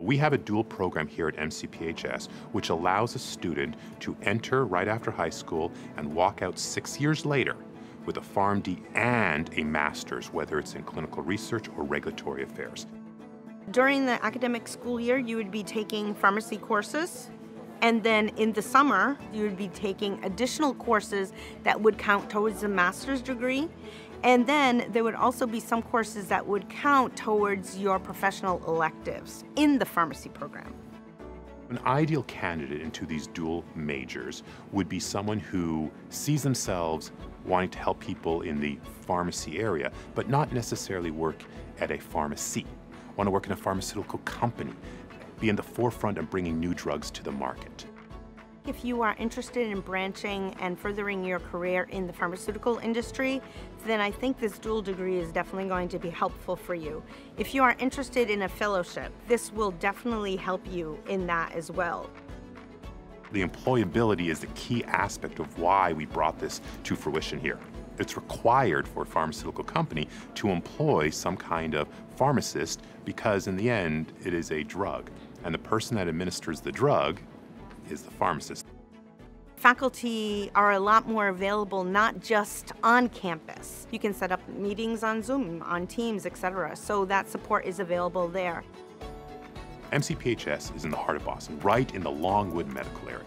We have a dual program here at MCPHS which allows a student to enter right after high school and walk out six years later with a PharmD and a master's, whether it's in clinical research or regulatory affairs. During the academic school year, you would be taking pharmacy courses, and then in the summer, you would be taking additional courses that would count towards a master's degree. And then there would also be some courses that would count towards your professional electives in the pharmacy program. An ideal candidate into these dual majors would be someone who sees themselves wanting to help people in the pharmacy area, but not necessarily work at a pharmacy. Want to work in a pharmaceutical company, be in the forefront of bringing new drugs to the market. If you are interested in branching and furthering your career in the pharmaceutical industry, then I think this dual degree is definitely going to be helpful for you. If you are interested in a fellowship, this will definitely help you in that as well. The employability is the key aspect of why we brought this to fruition here. It's required for a pharmaceutical company to employ some kind of pharmacist because in the end, it is a drug. And the person that administers the drug is the pharmacist. Faculty are a lot more available not just on campus. You can set up meetings on Zoom, on Teams, etc. So that support is available there. MCPHS is in the heart of Boston, right in the Longwood medical area.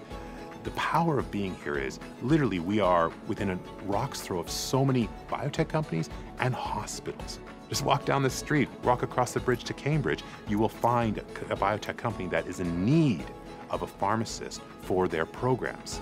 The power of being here is literally we are within a rock's throw of so many biotech companies and hospitals. Just walk down the street, walk across the bridge to Cambridge, you will find a biotech company that is in need of a pharmacist for their programs.